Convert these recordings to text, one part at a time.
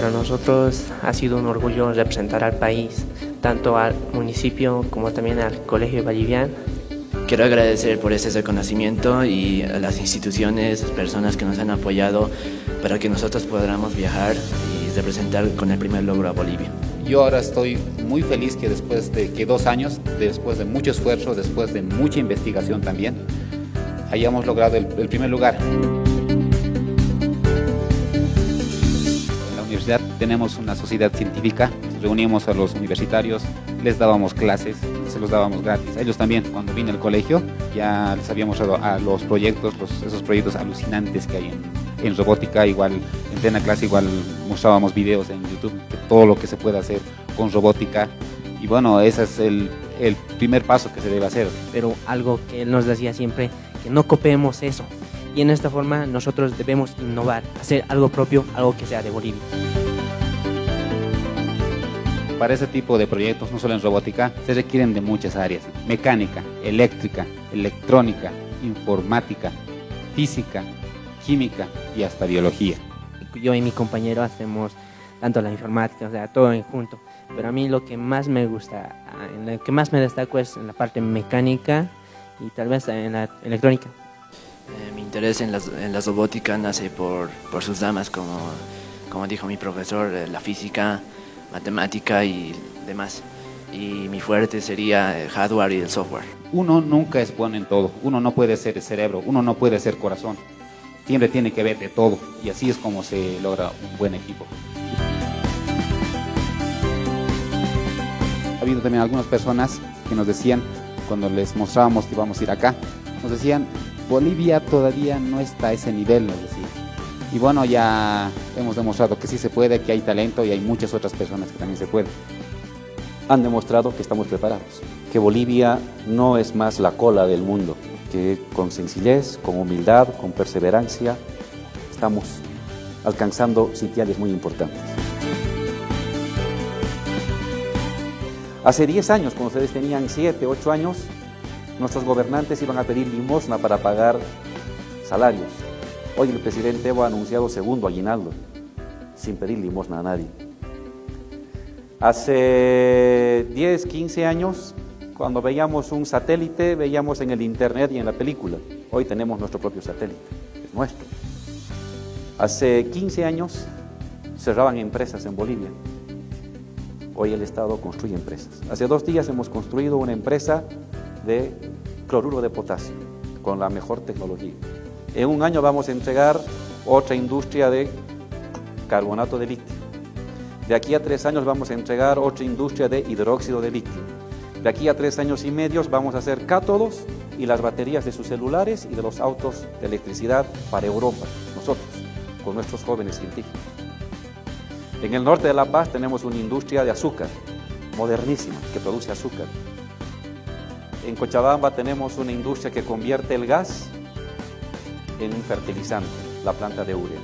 para nosotros ha sido un orgullo representar al país, tanto al municipio como también al Colegio Boliviano. Quiero agradecer por ese reconocimiento y a las instituciones, personas que nos han apoyado para que nosotros podamos viajar y representar con el primer logro a Bolivia. Yo ahora estoy muy feliz que después de que dos años, después de mucho esfuerzo, después de mucha investigación también, hayamos logrado el, el primer lugar. Universidad tenemos una sociedad científica, reunimos a los universitarios, les dábamos clases, se los dábamos gratis. Ellos también, cuando vine al colegio, ya les habíamos dado a los proyectos, los, esos proyectos alucinantes que hay en, en robótica, igual en plena clase igual mostrábamos videos en YouTube de todo lo que se puede hacer con robótica y bueno, ese es el, el primer paso que se debe hacer. Pero algo que él nos decía siempre, que no copiemos eso. Y en esta forma nosotros debemos innovar, hacer algo propio, algo que sea de Bolivia. Para ese tipo de proyectos, no solo en robótica, se requieren de muchas áreas. Mecánica, eléctrica, electrónica, informática, física, química y hasta biología. Yo y mi compañero hacemos tanto la informática, o sea, todo en junto. Pero a mí lo que más me gusta, en lo que más me destaco es en la parte mecánica y tal vez en la electrónica. Interés en la, en la robótica nace por, por sus damas, como, como dijo mi profesor, eh, la física, matemática y demás. Y mi fuerte sería el hardware y el software. Uno nunca es bueno en todo, uno no puede ser el cerebro, uno no puede ser corazón. Siempre tiene que ver de todo y así es como se logra un buen equipo. Ha habido también algunas personas que nos decían, cuando les mostrábamos que íbamos a ir acá, nos decían, Bolivia todavía no está a ese nivel, nos decían. Y bueno, ya hemos demostrado que sí se puede, que hay talento y hay muchas otras personas que también se pueden. Han demostrado que estamos preparados, que Bolivia no es más la cola del mundo, que con sencillez, con humildad, con perseverancia, estamos alcanzando sitiales muy importantes. Hace 10 años, cuando ustedes tenían 7, 8 años, nuestros gobernantes iban a pedir limosna para pagar salarios. Hoy el presidente Evo ha anunciado segundo aguinaldo, sin pedir limosna a nadie. Hace 10, 15 años, cuando veíamos un satélite, veíamos en el internet y en la película. Hoy tenemos nuestro propio satélite, es nuestro. Hace 15 años cerraban empresas en Bolivia. Hoy el Estado construye empresas. Hace dos días hemos construido una empresa de cloruro de potasio con la mejor tecnología. En un año vamos a entregar otra industria de carbonato de litio. De aquí a tres años vamos a entregar otra industria de hidróxido de litio. De aquí a tres años y medio vamos a hacer cátodos y las baterías de sus celulares y de los autos de electricidad para Europa, nosotros, con nuestros jóvenes científicos. En el norte de La Paz tenemos una industria de azúcar, modernísima, que produce azúcar. En Cochabamba tenemos una industria que convierte el gas en un fertilizante, la planta de urea.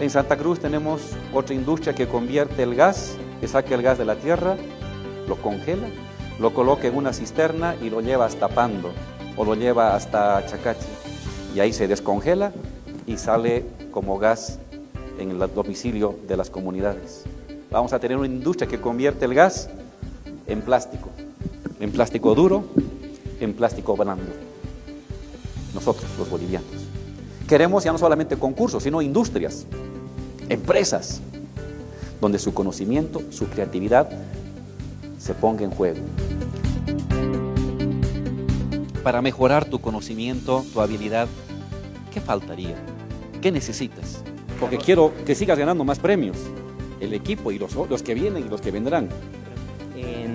En Santa Cruz tenemos otra industria que convierte el gas, que saca el gas de la tierra, lo congela, lo coloca en una cisterna y lo lleva hasta Pando o lo lleva hasta Chacachi. Y ahí se descongela y sale como gas en el domicilio de las comunidades. Vamos a tener una industria que convierte el gas en plástico, en plástico duro, en plástico blando. Nosotros, los bolivianos. Queremos ya no solamente concursos, sino industrias, empresas, donde su conocimiento, su creatividad se ponga en juego. Para mejorar tu conocimiento, tu habilidad, ¿qué faltaría? ¿Qué necesitas? Porque quiero que sigas ganando más premios, el equipo y los, los que vienen y los que vendrán.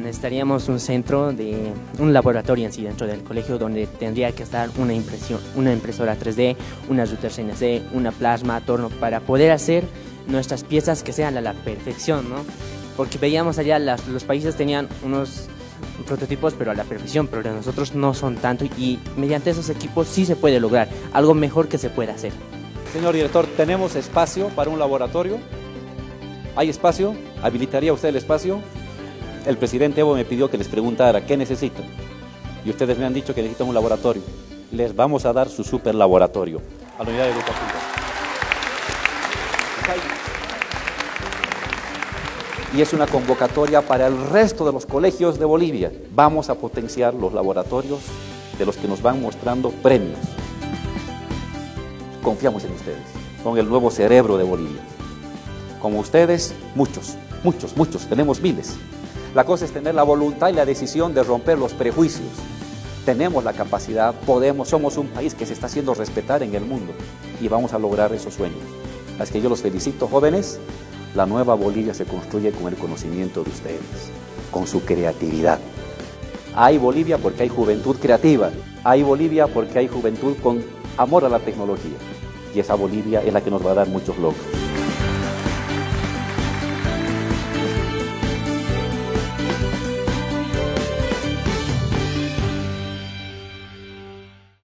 Necesitaríamos un centro de un laboratorio en sí dentro del colegio donde tendría que estar una impresión, una impresora 3D, una router CNC, una plasma, torno para poder hacer nuestras piezas que sean a la perfección, ¿no? Porque veíamos allá las, los países tenían unos prototipos pero a la perfección, pero nosotros no son tanto y mediante esos equipos sí se puede lograr algo mejor que se puede hacer. Señor director, ¿tenemos espacio para un laboratorio? ¿Hay espacio? ¿Habilitaría usted el espacio? El presidente Evo me pidió que les preguntara qué necesitan. Y ustedes me han dicho que necesitan un laboratorio. Les vamos a dar su super laboratorio a la unidad educativa. y es una convocatoria para el resto de los colegios de Bolivia. Vamos a potenciar los laboratorios de los que nos van mostrando premios. Confiamos en ustedes, son el nuevo cerebro de Bolivia. Como ustedes, muchos, muchos, muchos, tenemos miles. La cosa es tener la voluntad y la decisión de romper los prejuicios. Tenemos la capacidad, podemos, somos un país que se está haciendo respetar en el mundo y vamos a lograr esos sueños. Así que yo los felicito, jóvenes. La nueva Bolivia se construye con el conocimiento de ustedes, con su creatividad. Hay Bolivia porque hay juventud creativa. Hay Bolivia porque hay juventud con amor a la tecnología. Y esa Bolivia es la que nos va a dar muchos logros.